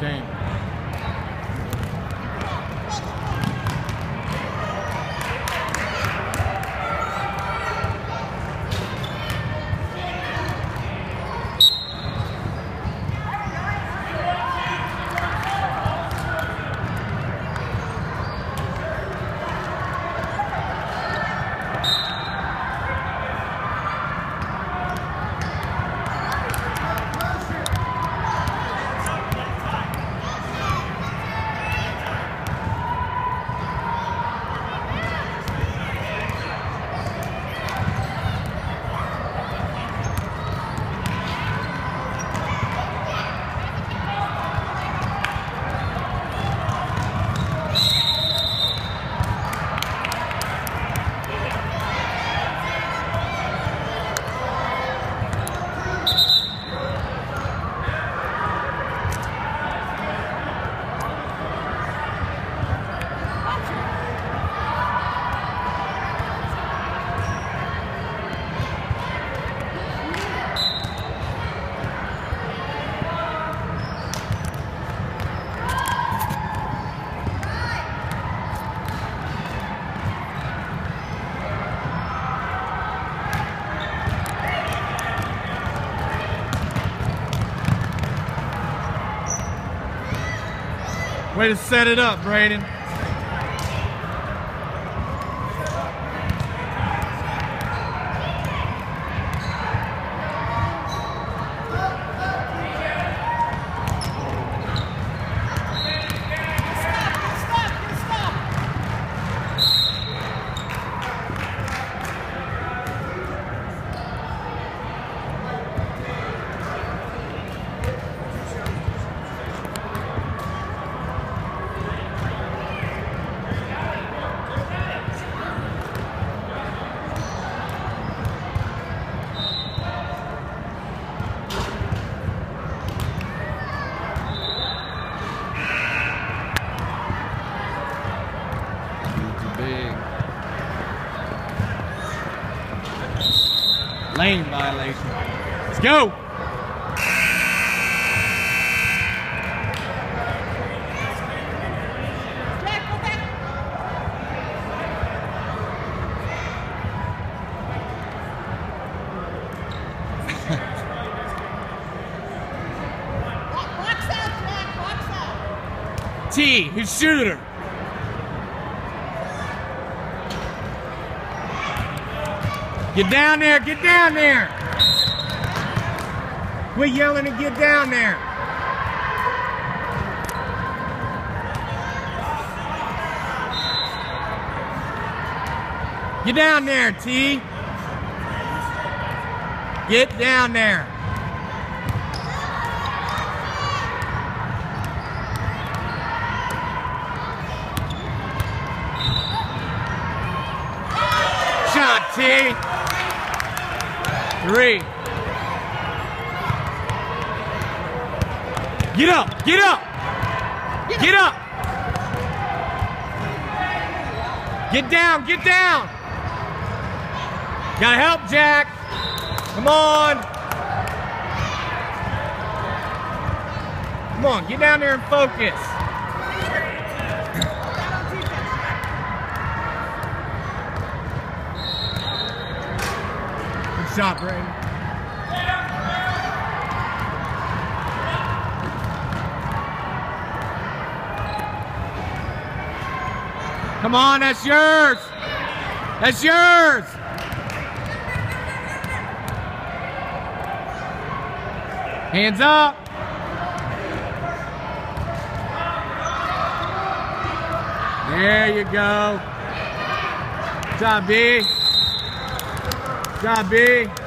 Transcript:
game. Way to set it up, Braden. Lane violation. Let's go. Box out, Jack, box out. T, his shooter. Get down there, get down there. Quit yelling and get down there. Get down there, T. Get down there. Shot, T. Three. Get up, get up. Get up. Get down, get down. Gotta help, Jack. Come on. Come on, get down there and focus. Shot, Brandon. Come on, that's yours. That's yours. Hands up. There you go. Good job, B. Good job, B.